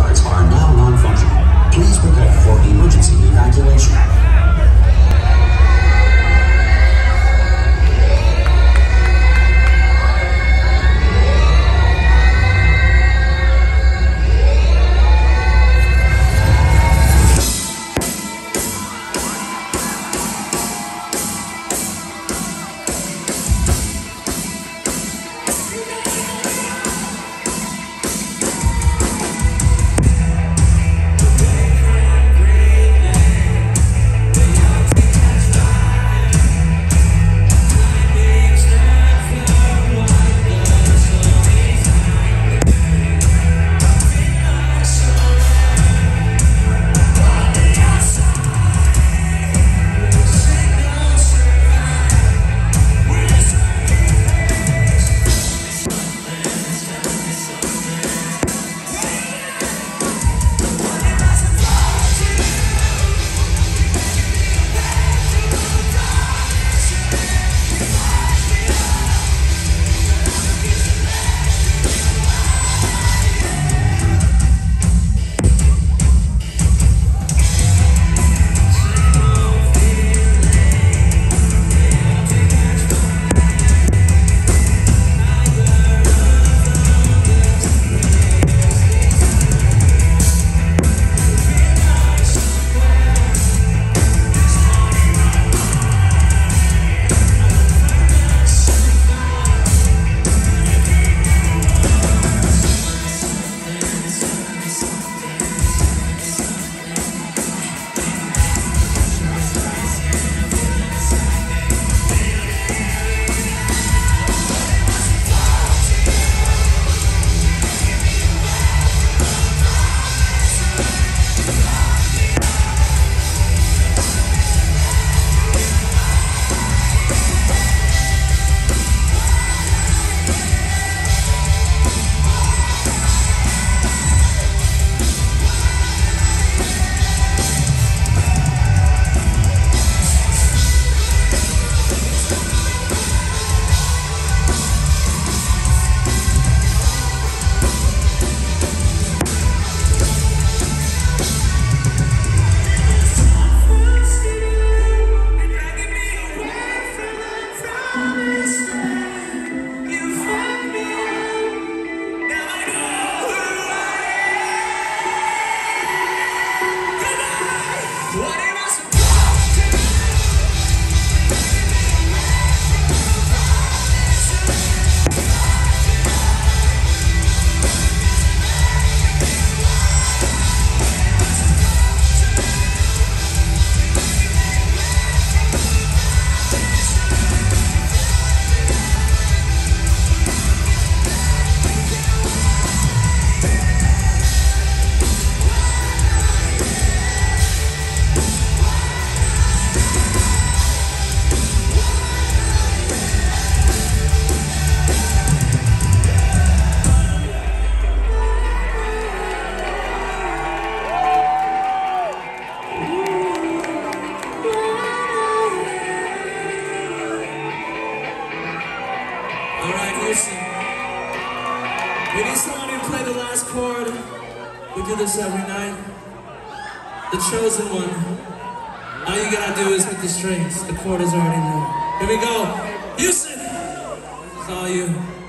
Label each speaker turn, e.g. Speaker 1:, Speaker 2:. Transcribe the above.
Speaker 1: lifeguards are now non-functional. Please prepare for emergency evacuation.
Speaker 2: Listen. We need somebody to play the last chord. We do this every night. The chosen one. All you gotta do is hit the strings. The chord is already there. Here we go. Houston. This is all you.